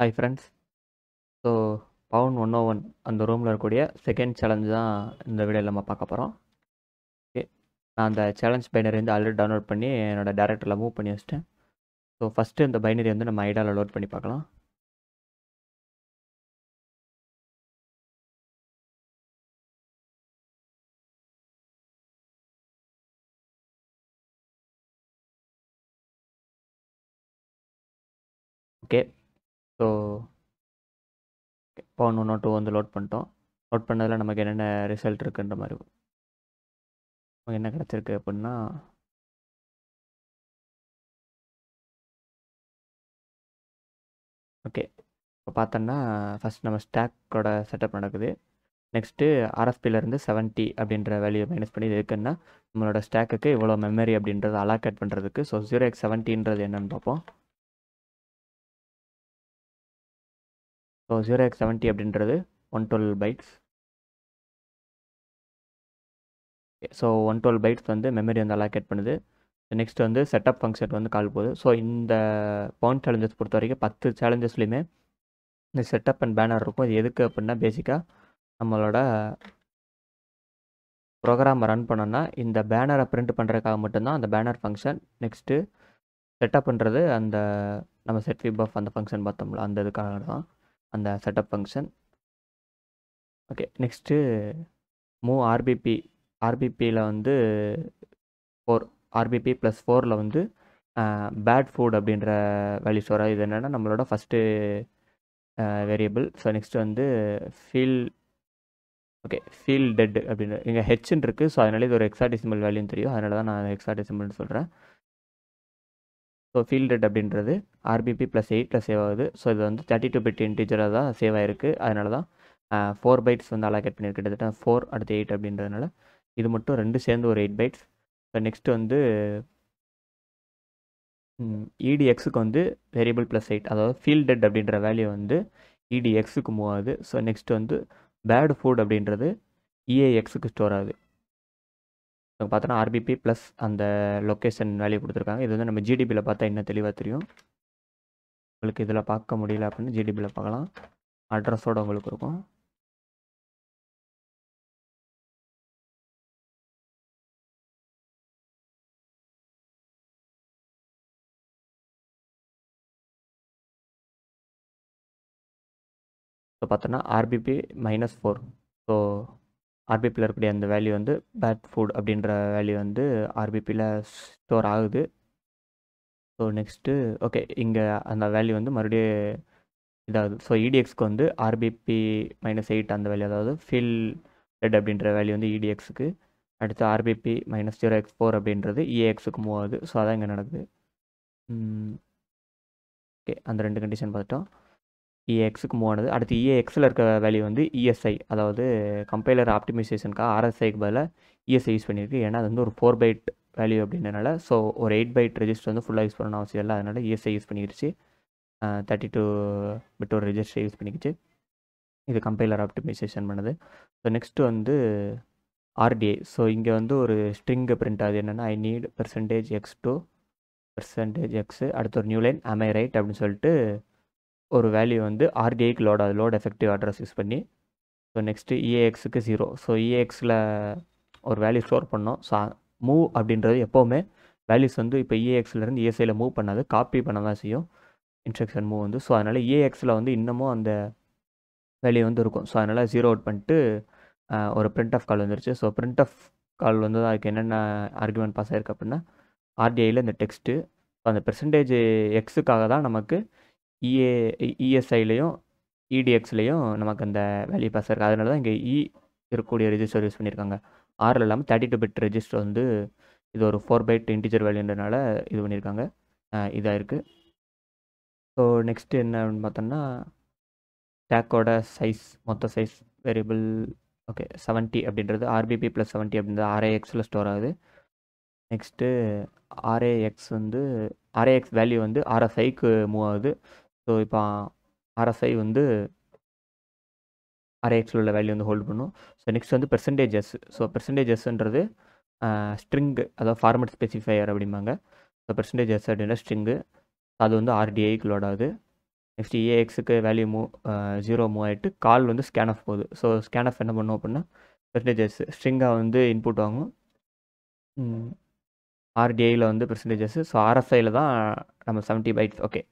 Hi friends so pwn one O one அந்த ரூமில் இருக்கக்கூடிய செகண்ட் சேலஞ்சு தான் இந்த வீடியோவில் நம்ம பார்க்க போகிறோம் ஓகே நான் அந்த சேலஞ்ச் பைனரி வந்து ஆல்ரெடி டவுன்லோட் பண்ணி என்னோடய டேரக்டரில் மூவ் பண்ணி வச்சிட்டேன். ஸோ ஃபஸ்ட்டு இந்த பைனரி வந்து நம்ம ஐடியாவில் லோட் பண்ணி பார்க்கலாம். Okay so pwn one two வந்து லோட் பண்ணிட்டோம். லோட் பண்ணதில் நமக்கு என்னென்ன ரிசல்ட் இருக்குன்ற மாதிரி நமக்கு என்ன கிடச்சிருக்கு அப்படின்னா ஓகே இப்போ பார்த்தோன்னா ஃபஸ்ட் நம்ம ஸ்டாக்கோட செட்டப் நடக்குது. நெக்ஸ்ட்டு ஆர்எஃபிலேருந்து செவன்ட்டி அப்படின்ற வேல்யூ மைனஸ் பண்ணி இது இருக்குன்னா நம்மளோட ஸ்டாக்குக்கு இவ்வளோ மெமரி அப்படின்றத அலாக்கேட் பண்ணுறதுக்கு ஸோ ஜீரோ எக்ஸ் செவன்ட்டின்றது என்னன்னு பார்ப்போம். ஸோ ஜீரோ எக்ஸ் செவன்ட்டி அப்படின்றது one twelve bytes so one twelve bytes வந்து மெமரி வந்து அலாக்கேட் பண்ணுது. நெக்ஸ்ட் வந்து செட்டப் ஃபங்க்ஷன் வந்து கால் போகுது. ஸோ இந்த பவுண்ட் சேலஞ்சஸ் பொறுத்த வரைக்கும் பத்து சேலஞ்சஸ்லையுமே இந்த செட்டப் அண்ட் பேனர் இருக்கும். இது எதுக்கு அப்படின்னா பேசிக்காக நம்மளோட ப்ரோக்ராமை ரன் பண்ணோன்னா இந்த பேனரை பிரிண்ட் பண்ணுறதுக்காக மட்டும்தான் அந்த பேனர் ஃபங்க்ஷன் நெக்ஸ்ட்டு செட்டப்ன்றது அந்த நம்ம செட் விப் ஆஃப் அந்த ஃபங்க்ஷன் பார்த்தோம்ல அந்த இதுக்காக தான். அந்த setup function okay next move RBP ஆர்பிபியில் வந்து ஃபோர் ஆர்பிபி ப்ளஸ் ஃபோரில் வந்து பேட் ஃபுட் அப்படின்ற வேல்யூ வரும் இது என்னென்னா நம்மளோட ஃபஸ்ட்டு வேரியபிள் ஸோ நெக்ஸ்ட்டு வந்து ஃபீல் ஓகே ஃபீல் டெட் அப்படின்னு இங்கே ஹெச்ன்னு இருக்குது ஸோ அதனால இது ஒரு எக்ஸாடிசிமல் வேல்யூன்னு தெரியும். அதனால தான் நான் எக்ஸாடிசிமல்னு சொல்கிறேன் ஸோ ஃபீல்ட் ரேட் அப்படின்றது ஆர்பிபி ப்ளஸ் எயிட்டில் சேவ் ஆகுது. ஸோ இது வந்து தேர்ட்டி டூ பிட் இன்டீஜராக தான் சேவ் ஆகிருக்கு அதனால தான் ஃபோர் பைட்ஸ் வந்து அலாகேட் பண்ணியிருக்கு. கிட்டத்தட்ட ஃபோர் அடுத்து எயிட் அப்படின்றதுனால இது மட்டும் ரெண்டு சேர்ந்து ஒரு எயிட் பைட்ஸ் இப்போ நெக்ஸ்ட் வந்து இடிஎக்ஸுக்கு வந்து வேரியபிள் ப்ளஸ் எயிட் அதாவது ஃபீல்ட் டெட் அப்படின்ற வேல்யூ வந்து இடிஎக்ஸுக்கு மூவ் ஆகுது. ஸோ நெக்ஸ்ட் வந்து பேட் ஃபுட் அப்படின்றது இஏஎக்ஸுக்கு ஸ்டோர் ஆகுது. ஸோ பார்த்தோன்னா ஆர்பிபி ப்ளஸ் அந்த லொக்கேஷன் வேல்யூ கொடுத்துருக்காங்க. இது வந்து நம்ம ஜிடிபியில் பார்த்தா என்ன தெளிவாக தெரியும். உங்களுக்கு இதில் பார்க்க முடியல அப்படின்னு ஜிடிபியில் பார்க்கலாம். அட்ரஸோடு உங்களுக்கு இருக்கும். ஸோ பார்த்தோன்னா ஆர்பிபி மைனஸ் ஃபோர் ஸோ ஆர்பிபியில் இருக்கக்கூடிய அந்த வேல்யூ வந்து பேட் ஃபுட் அப்படின்ற வேல்யூ வந்து ஆர்பிபியில் ஸ்டோர் ஆகுது. ஸோ நெக்ஸ்ட்டு ஓகே இங்கே அந்த வேல்யூ வந்து மறுபடியும் இதாகுது. ஸோ இடிஎக்ஸ்க்கு வந்து ஆர்பிபி மைனஸ் எயிட் அந்த வேல்யூ அதாவது ஃபீல் ரெட் அப்படின்ற வேல்யூ வந்து இடிஎக்ஸுக்கு அடுத்து RBP minus zero x four அப்படின்றது இஏஎக்ஸுக்கு மூவ் ஆகுது. ஸோ அதான் இங்கே நடக்குது. ஓகே அந்த ரெண்டு கண்டிஷன் பார்த்துட்டோம். இஎக்ஸுக்கு மூவ் ஆனது அடுத்து இஏஎக்ஸில் இருக்க வேல்யூ வந்து இஎஸ்ஐ அதாவது கம்பைலர் ஆப்டிமைசேஷனுக்காக ஆர்எஸ்ஐக்கு பதிலாக இஎஸ்ஐ யூஸ் பண்ணியிருக்கு. ஏன்னா அது வந்து ஒரு ஃபோர் பைட் வேல்யூ அப்படின்றனால ஸோ ஒரு எயிட் பைட் ரெஜிஸ்டர் வந்து ஃபுல்லாக யூஸ் பண்ணணும் அவசியம் இல்லை. அதனால் இஎஸ்ஐ யூஸ் பண்ணிக்கிடுச்சு தேர்ட்டி டூ பிட் ஒரு ரெஜிஸ்டர் யூஸ் பண்ணிக்கிச்சு. இது கம்பைலர் ஆப்டிமைசேஷன் பண்ணுது. ஸோ நெக்ஸ்ட்டு வந்து ஆர்டிஐ ஸோ இங்கே வந்து ஒரு ஸ்ட்ரிங்கு பிரிண்ட் ஆகுது. என்னென்னா I need percentage x two percentage x அடுத்து ஒரு நியூ லைன் ஐ ரைட் அப்படின்னு சொல்லிட்டு ஒரு வேல்யூ வந்து ஆர்டிஐக்கு லோட் ஆகுது லோட் எஃபெக்டிவ் அட்ரஸ் யூஸ் பண்ணி ஸோ நெக்ஸ்ட்டு இஏஎக்ஸுக்கு ஜீரோ ஸோ இஏஎக்ஸில் ஒரு வேல்யூ ஸ்டோர் பண்ணோம். ஸோ மூவ் அப்படின்றது எப்போவுமே வேல்யூஸ் வந்து இப்போ இஏஎக்ஸ்லேருந்து இஎஸ்ஐயில் மூவ் பண்ணாது காப்பி பண்ண தான் செய்யும். இன்ஸ்ட்ரக்ஷன் மூவ் வந்து ஸோ அதனால் இஏஎக்ஸில் வந்து இன்னமும் அந்த வேல்யூ வந்து இருக்கும். ஸோ அதனால் ஜீரோ அவுட் பண்ணிட்டு ஒரு பிரிண்ட் ஆஃப் கால் வந்துருச்சு. ஸோ பிரிண்ட் ஆஃப் கால் வந்து அதுக்கு என்னென்ன ஆர்குமெண்ட் பாஸ் ஆயிருக்கு அப்படின்னா ஆர்டிஐயில் இந்த டெக்ஸ்ட்டு ஸோ அந்த பெர்சன்டேஜ் எக்ஸுக்காக தான் நமக்கு இஏ இஎஸ்ஐலையும் இடிஎக்ஸ்லேயும் நமக்கு அந்த வேல்யூ பாஸ் இருக்குது அதனால தான் இங்கே இ இருக்கக்கூடிய ரெஜிஸ்டர் யூஸ் பண்ணியிருக்காங்க ஆறில் இல்லாமல் தேர்ட்டி டூ பிட் ரெஜிஸ்டர் வந்து இது ஒரு ஃபோர் பைட் இன்டிஜர் வேல்யூன்றனால இது பண்ணியிருக்காங்க இதாக இருக்குது ஸோ நெக்ஸ்ட்டு என்ன பார்த்தோம்னா ஸ்டாக்கோட சைஸ் மொத்த சைஸ் வேரியபிள் ஓகே செவன்ட்டி அப்படின்றது ஆர்பிபி ப்ளஸ் செவன்ட்டி அப்படின்றது ஆர்ஏஎக்ஸில் ஸ்டோர் ஆகுது. நெக்ஸ்ட்டு ஆர்ஏஎக்ஸ் வந்து ஆர்ஏஎக்ஸ் வேல்யூ வந்து ஆர்எஸ்ஐக்கு மூவ் ஆகுது. ஸோ இப்போ ஆர்எஸ்ஐ வந்து ஆர்ஐஎக்ஸில் உள்ள வேல்யூ வந்து ஹோல்ட் பண்ணும். ஸோ நெக்ஸ்ட் வந்து பெர்சன்டேஜஸ் ஸோ பெர்சன்டேஜஸ்ன்றது ஸ்ட்ரிங்கு அதாவது ஃபார்மட் ஸ்பெசிஃபையர் அப்படிம்பாங்க. ஸோ பெர்சன்டேஜஸ் அப்படின்னா ஸ்ட்ரிங்கு அது வந்து ஆர்டிஐக்கு லோட் ஆகுது. நெக்ஸ்ட் ஏஎக்ஸுக்கு வேல்யூ மூவ் ஜீரோ மூவ் ஆகிட்டு கால் வந்து ஸ்கேன் ஆஃப் போகுது. ஸோ ஸ்கேன் ஆஃப் என்ன பண்ணும் அப்படின்னா பெர்சன்டேஜஸ் ஸ்ட்ரிங்காக வந்து இன்புட் வாங்கும். ஆர்டிஐயில் வந்து பெர்சன்டேஜஸ் ஸோ ஆர்எஸ்ஐயில் தான் நம்ம seventy bytes okay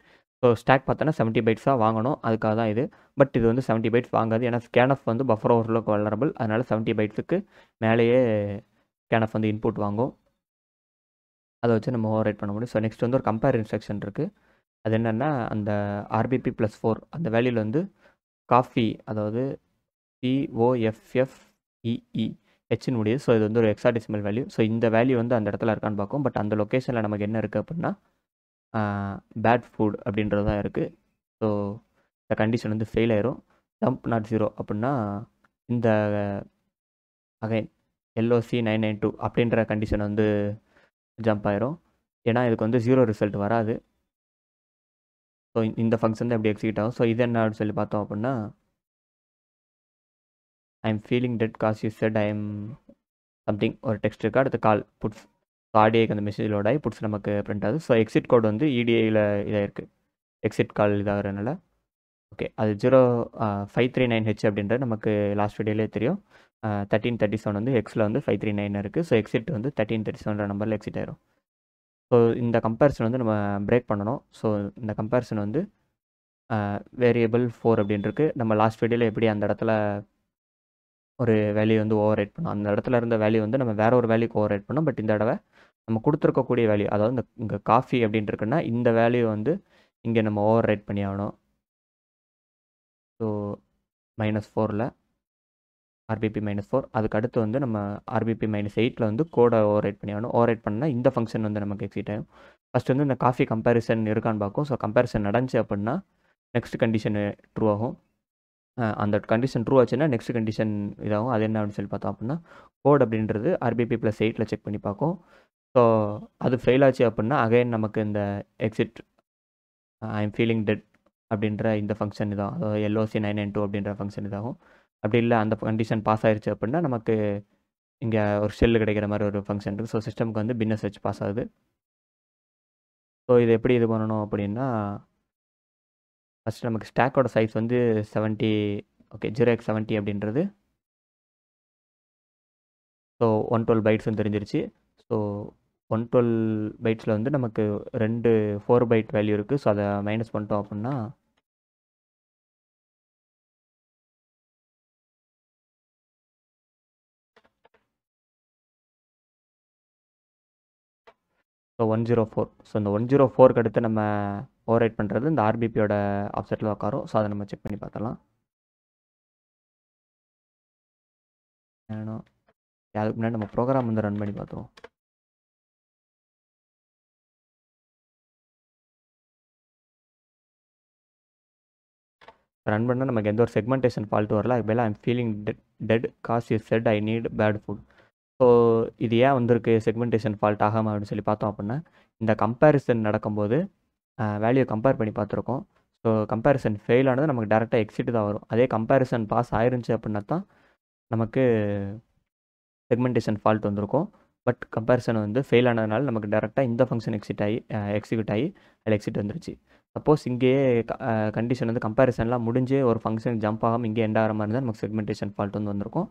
so stack பார்த்தோன்னா செவன்ட்டி பைட்ஸாக வாங்கணும். அதுக்காக தான் இது. பட் இது வந்து செவன்ட்டி பைட்ஸ் வாங்காது. ஏன்னா ஸ்கேன் ஆஃப் வந்து பஃபர் ஓவர்லோக்கு வளரபிள் அதனால் செவன்ட்டி பைட்ஸுக்கு மேலேயே ஸ்கேன் ஆஃப் வந்து இன்புட் வாங்கும். அதை வச்சு நம்ம ஓவர் ரைட் பண்ண முடியும். ஸோ நெக்ஸ்ட் வந்து ஒரு கம்பேர் இன்ஸ்ட்ரக்ஷன் இருக்குது அது என்னென்னா அந்த ஆர்பிபி ப்ளஸ் ஃபோர் அந்த வேல்யூவில் வந்து காஃபி அதாவது சிஓஎஃப்எஃப்இஇ ஹெச்னு முடியுது ஸோ இது வந்து ஒரு எக்ஸாடிசிமல் வேல்யூ ஸோ இந்த வேல்யூ வந்து அந்த இடத்துல இருக்கான்னு பார்க்கும் பட் அந்த லொக்கேஷனில் நமக்கு என்ன இருக்குது அப்படின்னா பேட் ஃபுட் அப்படின்றது தான் இருக்குது ஸோ இந்த கண்டிஷன் வந்து ஃபெயில் ஆயிரும். ஜம்ப் நாட் ஜீரோ அப்படின்னா இந்த again LOC nine nine two அப்படின்ற கண்டிஷன் வந்து ஜம்ப் ஆயிரும். ஏன்னா இதுக்கு வந்து ஜீரோ ரிசல்ட் வராது. ஸோ இந்த ஃபங்க்ஷன் தான் எப்படி எக்ஸிக்யூட் ஆகும். ஸோ இது என்ன அப்படின்னு சொல்லி பார்த்தோம் அப்படின்னா I am feeling dead cause you said I am something ஒரு டெக்ஸ்ட் இருக்கா. அடுத்து கால் புட்ஸ் ஸோ அந்த மெசேஜ் லோட் ஆகி புட்ஸ் நமக்கு பிரிண்ட் ஆகுது. ஸோ எக்ஸிட் கோட் வந்து இடிஐயில் இதாக இருக்குது எக்ஸிட் கால் இதாகிறனால ஓகே அது zero five three nine H அப்படின்றது நமக்கு லாஸ்ட் வீடியோலே தெரியும். தேர்ட்டின் தேர்ட்டி செவன் வந்து எக்ஸில் வந்து ஃபைவ் த்ரீ நைன் இருக்குது ஸோ எக்ஸிட் வந்து தேர்ட்டின் தேர்ட்டி செவன்ற நம்பரில் எக்ஸிட் ஆயிரும். ஸோ இந்த கம்பேரிசன் வந்து நம்ம பிரேக் பண்ணணும். ஸோ இந்த கம்பேரிசன் வந்து வேரியபிள் ஃபோர் அப்படின்ட்டு நம்ம லாஸ்ட் வீடியோவில் எப்படி அந்த இடத்துல ஒரு வேல்யூ வந்து ஓவர் ரைட் பண்ணோம். அந்த இடத்துல இருந்த வேல்யூ வந்து நம்ம வேற ஒரு வேல்யூக்கு ஓவர் ரைட் பண்ணோம். பட் இந்த தடவை நம்ம கொடுத்துருக்கக்கூடிய வேல்யூ அதாவது இந்த இங்கே காஃபி அப்படின்ட்டு இருக்குன்னா இந்த வேல்யூ வந்து இங்கே நம்ம ஓவர் ரைட் பண்ணி ஆகணும். ஸோ மைனஸ் ஃபோரில் ஆர்பிபி மைனஸ் ஃபோர் அதுக்கு அடுத்து வந்து நம்ம ஆர்பிபி மைனஸ் எயிட்டில் வந்து கோடை ஓவர் ரைட் பண்ணி ஆகணும். ஓவர் ரைட் பண்ணால் இந்த ஃபங்க்ஷன் வந்து நமக்கு எக்ஸிட் ஆகும். ஃபஸ்ட் வந்து இந்த காஃபி கம்பேரிசன் இருக்கான்னு பார்க்கும் ஸோ கம்பேரிசன் நடந்துச்சு அப்படின்னா நெக்ஸ்ட் கண்டிஷன் ட்ரூ ஆகும். அந்த கண்டிஷன் ட்ரூ ஆச்சுன்னா நெக்ஸ்ட் கண்டிஷன் இதாகும். அது என்ன அப்படின்னு சொல்லி பார்த்தோம் அப்படின்னா கோட் அப்படின்றது ஆர்பிபி ப்ளஸ் எயிட்டில் செக் பண்ணி பார்க்கும். ஸோ அது ஃபெயில் ஆச்சு அப்படின்னா அகைன் நமக்கு இந்த exit I am feeling dead அப்படின்ற இந்த ஃபங்க்ஷன் இதாகும் அதாவது எல்ஓசி நைன் நைன் டூ அப்படின்ற ஃபங்க்ஷன் இதாகும். அப்படி இல்லை அந்த கண்டிஷன் பாஸ் ஆயிடுச்சு அப்படின்னா நமக்கு இங்கே ஒரு ஷெல்லு கிடைக்கிற மாதிரி ஒரு ஃபங்க்ஷன் இருக்குது ஸோ சிஸ்டம்க்கு வந்து பின்னஸ் வச்சு பாஸ் ஆகுது. ஸோ இது எப்படி இது பண்ணணும் அப்படின்னா ஃபஸ்ட் நமக்கு ஸ்டாக்கோட சைஸ் வந்து seventy okay zero x seventy அப்படின்றது. ஸோ ஒன் டுவெல் பைட்ஸும் தெரிஞ்சிருச்சு. ஸோ ஒன் டுவெல் பைட்ஸில் வந்து நமக்கு ரெண்டு ஃபோர் பைட் வேல்யூ இருக்குது ஸோ அதை மைனஸ் பண்ணிட்டோம் அப்படின்னா so one zero four so இந்த ஒன் ஜீரோ ஃபோருக்கு அடுத்து நம்ம ஓவர் ரைட் பண்ணுறது இந்த ஆர்பிபியோட ஆப்செட்டில் உட்காரும் ஸோ அதை நம்ம செக் பண்ணி பார்த்தலாம் வேணும். அதுக்கு முன்னாடி நம்ம ப்ரோக்ராம் வந்து ரன் பண்ணி பார்த்துருவோம். ரன் பண்ணால் நமக்கு எந்த ஒரு செக்மெண்டேஷன் ஃபால்ட் வரல. அதுக்கு மேலே I'm feeling dead dead cause you said I need bad food so இது ஏன் வந்திருக்கு? செக்மெண்டேஷன் ஃபால்ட் ஆகாமல் அப்படின்னு சொல்லி பார்த்தோம் அப்படின்னா இந்த கம்பேரிசன் நடக்கும்போது வேல்யூ கம்பேர் பண்ணி பார்த்துருக்கோம். ஸோ கம்பேரிசன் ஃபெயில் ஆனது நமக்கு டேரெக்டாக எக்ஸிட் தான் வரும். அதே கம்பேரிசன் பாஸ் ஆயிருந்துச்சு அப்படின்னா தான் நமக்கு செக்மெண்டேஷன் ஃபால்ட் வந்திருக்கும். பட் கம்பேரிசன் வந்து ஃபெயில் ஆனதுனால நமக்கு டேரெக்டாக இந்த ஃபங்க்ஷன் எக்ஸிட் ஆகி எக்ஸிக்யூட் ஆகி அதில் எக்ஸிட் வந்துருச்சு. சப்போஸ் இங்கேயே கண்டிஷன் வந்து கம்பேரிசன்லாம் முடிஞ்சு ஒரு ஃபங்க்ஷன் ஜம்ப் ஆகாமல் இங்கே எண்ட் ஆகிற மாதிரி இருந்தால் நமக்கு செக்மெண்டேஷன் ஃபால்ட் வந்து வந்திருக்கும்.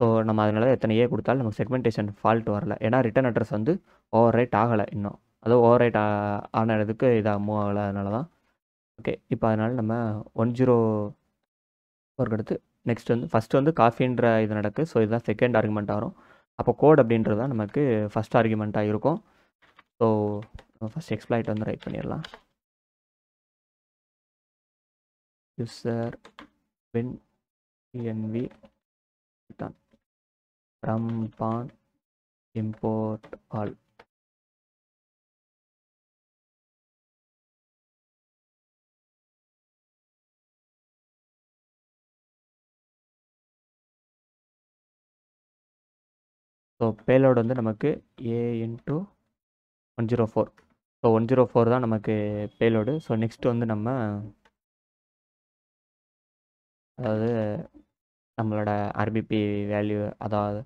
ஸோ நம்ம அதனால எத்தனை ஏ கொடுத்தாலும் நமக்கு செக்மெண்டேஷன் ஃபால்ட் வரல. ஏன்னா ரிட்டன் அட்ரஸ் வந்து ஓவர் ரைட் ஆகலை இன்னும். அதுவும் ஓவர் ரைட் ஆனதுக்கு இதாக மூவ் ஆகலை அதனால தான். ஓகே இப்போ அதனால் நம்ம ஒன் ஜீரோ ஒர்க் எடுத்து நெக்ஸ்ட் வந்து ஃபஸ்ட்டு வந்து காஃபின்ற இது நடக்குது ஸோ இதுதான் செகண்ட் ஆர்குமெண்ட் வரும் அப்போ கோட் அப்படின்றது தான் நமக்கு ஃபஸ்ட் ஆர்குமெண்ட்டாக இருக்கும். ஸோ நம்ம ஃபஸ்ட் எக்ஸ்பிளாய்ட் வந்து ரைட் பண்ணிடலாம். User win env தான் from pan import all. So payload வந்து நமக்கு A into one zero four so one zero four தான் நமக்கு பேலோடு ஸோ நெக்ஸ்ட் வந்து நம்ம அதாவது நம்மளோட ஆர்பிபி வேல்யூ அதாவது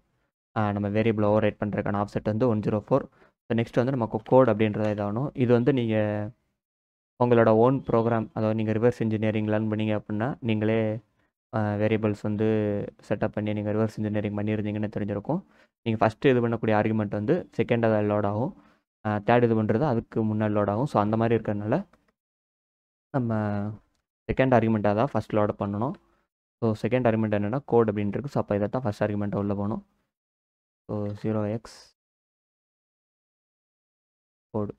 நம்ம வேரியபிள் ஓவர் ரைட் பண்ணுறதுக்கான ஆஃப்செட் வந்து one zero four so next வந்து நமக்கு கோட் அப்படின்றத இதாகணும் இது வந்து நீங்கள் உங்களோட ஓன் ப்ரோக்ராம் அதாவது நீங்கள் ரிவர்ஸ் இன்ஜினியரிங் லேர்ன் பண்ணீங்க அப்படின்னா நீங்களே வேரியபிள்ஸ் வந்து செட்டப் பண்ணி நீங்கள் ரிவர்ஸ் இன்ஜினியரிங் பண்ணியிருந்தீங்கன்னு தெரிஞ்சிருக்கும். நீங்கள் ஃபஸ்ட்டு இது பண்ணக்கூடிய ஆர்குமெண்ட் வந்து செகண்டாக லோட் ஆகும். தேர்ட் இது பண்ணுறது அதுக்கு முன்னாடி லோட் ஆகும். ஸோ அந்த மாதிரி இருக்கிறதுனால நம்ம செகண்ட் ஆர்குமெண்ட்டாக தான் ஃபஸ்ட் லோட் பண்ணணும். ஸோ செகண்ட் ஆர்குமெண்ட் என்னென்னா கோட் அப்படின்ட்டு இருக்குது ஸோ அப்போ இதை தான் ஃபஸ்ட் ஆர்குமெண்ட்டாக உள்ளே போகணும். So zero x code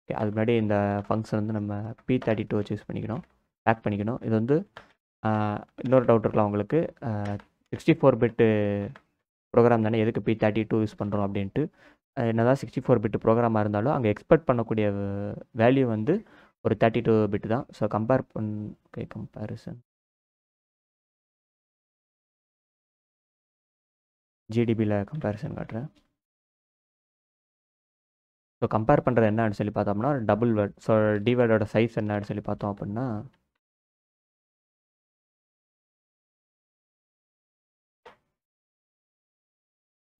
okay அது முன்னாடி இந்த ஃபங்க்ஷன் வந்து நம்ம பி தேர்ட்டி டூ சூஸ் பண்ணிக்கணும். பேக் பண்ணிக்கணும். இது வந்து இன்னொரு டவுட் இருக்கலாம் உங்களுக்கு சிக்ஸ்டி ஃபோர் பிட்டு ப்ரோக்ராம் தானே எதுக்கு பி தேர்ட்டி டூ யூஸ் பண்ணுறோம் அப்படின்ட்டு என்னதான் சிக்ஸ்டி ஃபோர் பிட்டு ப்ரோக்ராமாக இருந்தாலும் அங்கே எக்ஸ்பெக்ட் பண்ணக்கூடிய வேல்யூ வந்து ஒரு தேர்ட்டி டூ பிட்டு தான். ஸோ கம்பேர் பண் ஓகே கம்பேரிசன் ஜிடிபியில் கம்பேரிசன் காட்டுறேன். ஸோ கம்பேர் பண்ணுறது என்னன்னு சொல்லி பார்த்தோம்னா டபுள் வேர்ட் ஸோ டி வேர்டோட சைஸ் என்னன்னு சொல்லி பார்த்தோம் அப்படின்னா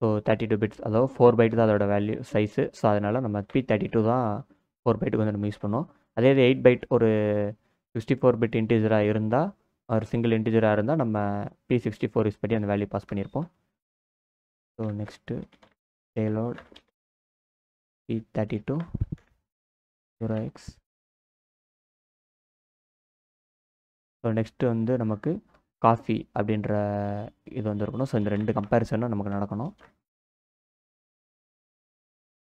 ஸோ தேர்ட்டி டூ பிட்ஸ் அதாவது ஃபோர் பைட் தான் அதோட வேல்யூ சைஸு ஸோ அதனால் நம்ம பி தேர்ட்டி டூ தான் ஃபோர் பைட்டுக்கு வந்து நம்ம யூஸ் பண்ணோம் அதே இது எயிட் பைட் ஒரு சிக்ஸ்டி ஃபோர் பிட் இன்டீஜராக இருந்தால் ஒரு சிங்கிள் இன்டீஜராக இருந்தால் நம்ம பி சிக்ஸ்டி ஃபோர் யூஸ் பண்ணி அந்த வேல்யூ பாஸ் பண்ணியிருப்போம் so next payload P thirty two zero x so next வந்து நமக்கு காஃபி அப்படின்ற இது வந்து இருக்கணும் ஸோ இந்த ரெண்டு கம்பேரிசனும் நமக்கு நடக்கணும்.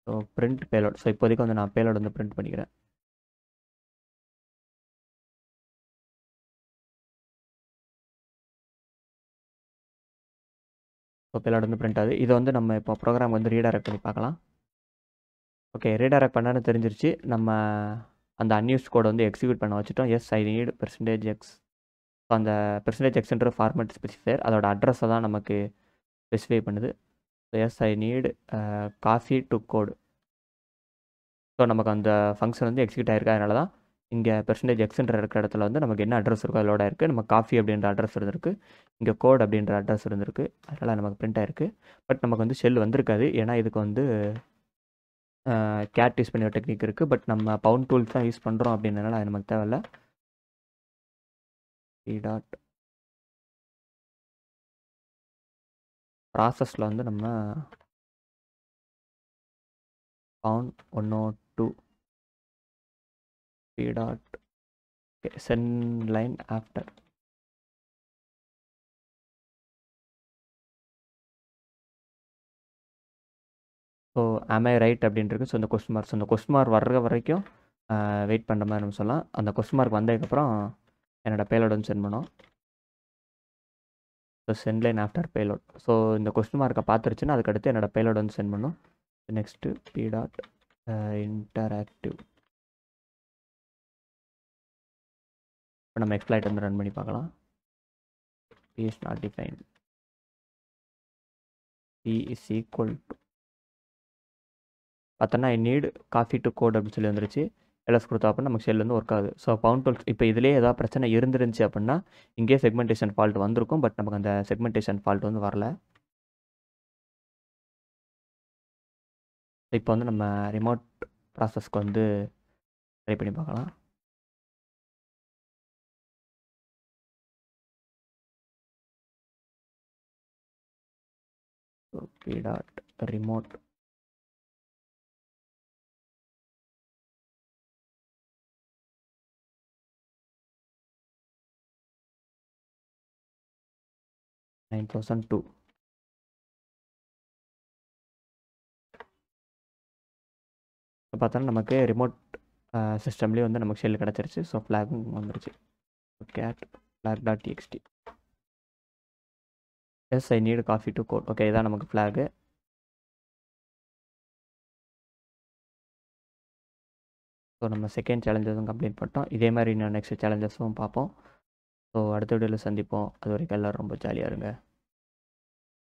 ஸோ பிரிண்ட் பேலோட் ஸோ இப்போதைக்கு வந்து நான் பேலோட் வந்து பிரிண்ட் பண்ணிக்கிறேன். ஸோ பேலோட் வந்து பிரிண்ட் ஆகுது. இதை வந்து நம்ம இப்போ ப்ரோக்ராம் வந்து ரீடைரக்ட் பண்ணி பார்க்கலாம். ஓகே ரீடைரக்ட் பண்ணான்னு தெரிஞ்சிருச்சு. நம்ம அந்த அன்யூஸ் கோடை வந்து எக்ஸிக்யூட் பண்ண வச்சுட்டோம். Yes I need percentage x so அந்த பெர்சன்டேஜ் எக்ஸ்ன்ற ஃபார்மேட் ஸ்பெசிஃபையர் அதோட அட்ரஸை தான் நமக்கு ஸ்பெசிஃபை பண்ணுது. So yes I need coffee to code so நமக்கு அந்த ஃபங்க்ஷன் வந்து எக்ஸிக்யூட் ஆயிருக்கு அதனால தான் இங்கே பெர்சன்டேஜ் எக்ஸ்ன்ற இருக்கிற இடத்துல வந்து நமக்கு என்ன அட்ரஸ் இருக்கோ அதோட இருக்குது நம்ம காஃபி அப்படின்ற அட்ரஸ் இருந்திருக்கு. இங்கே கோட் அப்படின்ற அட்ரஸ் இருந்திருக்கு. அதனால் நமக்கு பிரிண்ட் ஆயிருக்கு. பட் நமக்கு வந்து செல் வந்திருக்காது. ஏன்னா இதுக்கு வந்து கேட் யூஸ் பண்ணுற டெக்னிக் இருக்குது பட் நம்ம பவுண்ட் டூல்ஸ் தான் யூஸ் பண்ணுறோம் அப்படின்றனால அது நமக்கு தேவையில்ல. டாட் ப்ராசஸில் வந்து நம்ம pwn one o two P dot send line after so ஆமே ரைட் அப்படின்ட்டு இருக்குது ஸோ இந்த கொஸ்டின் மார்க் ஸோ இந்த கொஸ்டின் மார்க் வர்ற வரைக்கும் வெயிட் பண்ணுற மாதிரி நம்ம சொல்லலாம். அந்த கொஸ்டின் மார்க் வந்ததுக்கப்புறம் என்னோடய பேலோட் வந்து சென்ட் பண்ணோம். So send line after payload so இந்த கொஸ்டின் மார்க்கை பார்த்துருச்சுன்னா அதுக்கடுத்து என்னோடய பேலோட் வந்து சென்ட் பண்ணும். நெக்ஸ்ட்டு பி டாட் இன்டராக்டிவ் இப்போ நம்ம எக்ஸ்பிளைட் வந்து ரன் பண்ணி பார்க்கலாம். P is not define P is equal to பார்த்தோன்னா I need coffee to code அப்படின்னு சொல்லி வந்துருச்சு. எல்எஸ் கொடுத்தா அப்படின்னா நமக்கு செல்லு வந்து ஒர்க் ஆகுது. ஸோ பவுண்ட் டுவெல் இப்போ இதிலே ஏதாவது பிரச்சனை இருந்துருந்துச்சு அப்படின்னா இங்கேயே செக்மெண்டேஷன் ஃபால்ட் வந்திருக்கும் பட் நமக்கு அந்த செக்மெண்டேஷன் ஃபால்ட் வந்து வரல. இப்போ வந்து நம்ம ரிமோட் ப்ராசஸ்க்கு வந்து ட்ரை பண்ணி பார்க்கலாம். P dot remote nine thousand two இப்போ நமக்கு ரிமோட் சிஸ்டம்லேயே வந்து நமக்கு ஷெல் கிடச்சிருச்சு. ஸோ ஃப்ளாகும் வந்துருச்சு. Cat flag dot TXT yes I need coffee to code okay இதான் நமக்கு ஃப்ளாகு ஸோ நம்ம செகண்ட் சேலஞ்சஸும் கம்ப்ளீட் பண்ணிட்டோம் இதே மாதிரி இன்னும் நெக்ஸ்ட் சேலஞ்சஸும் பார்ப்போம். ஸோ அடுத்த வீடியோவில் சந்திப்போம். அது வரைக்கும் எல்லோரும் ரொம்ப ஜாலியாக இருங்க.